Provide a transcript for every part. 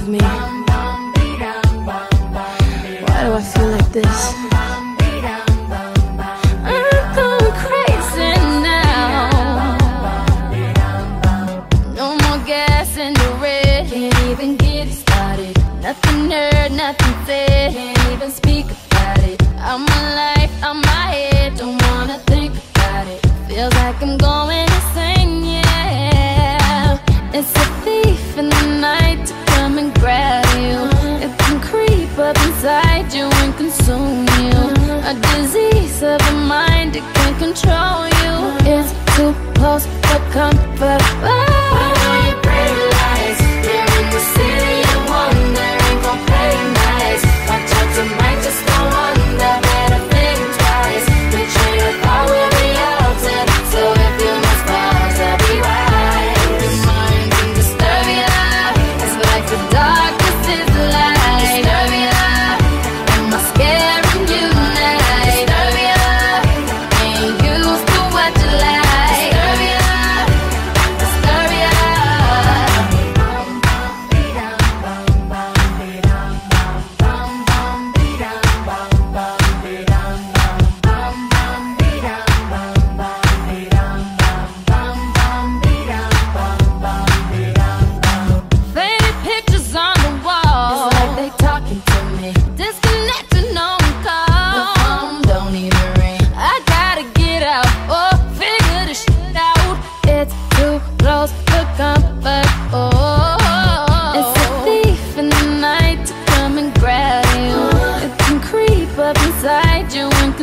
With me? Why do I feel like this? I'm going crazy now. No more gas in the red. Can't even get started. Nothing heard, nothing said. Can't even speak about it. I'm my life, I'm my head. Don't wanna think about it. Feels like I'm going up inside you and consume you. A disease of the mind, it can control you. It's too close for comfort.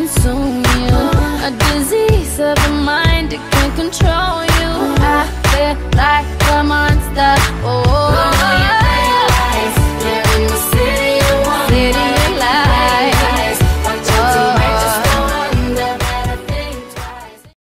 Consume you. A disease of the mind, it can't control